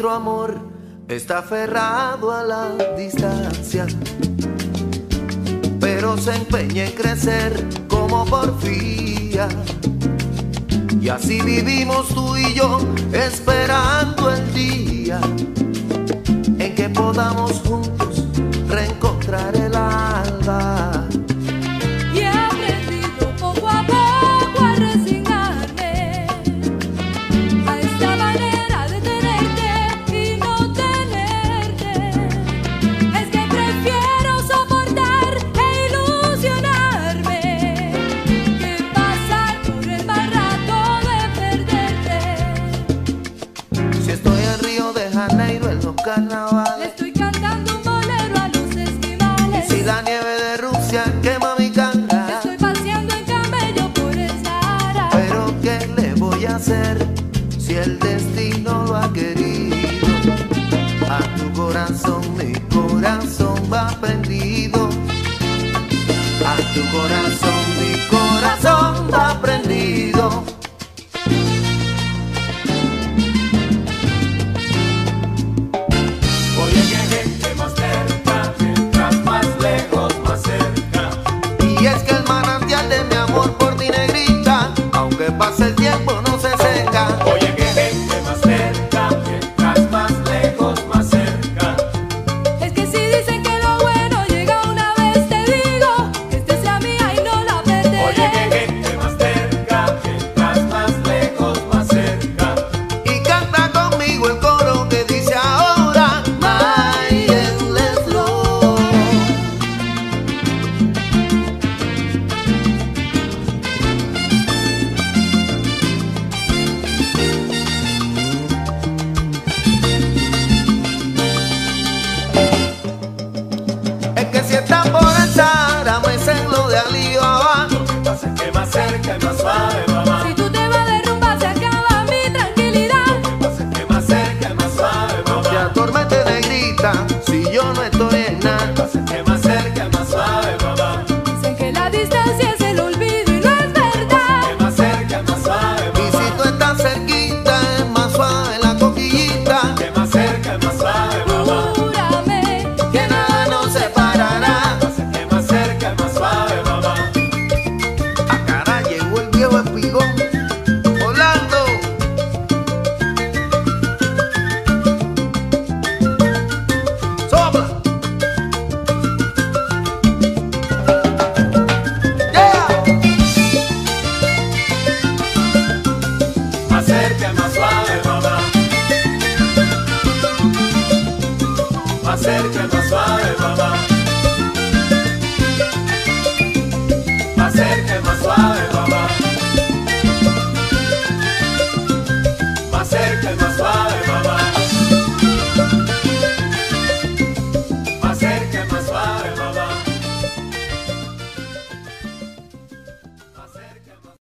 nuestro amor está aferrado a la distancia, pero se empeña en crecer como porfía. Y así vivimos tú y yo esperando el día en que podamos juntos Janeiro en los carnavales. Le estoy cantando un bolero a los esquimales. Y si la nieve de Rusia quema mi canga. Estoy paseando en camello por el Sahara. Pero qué le voy a hacer. Dzisiaj ma zwalę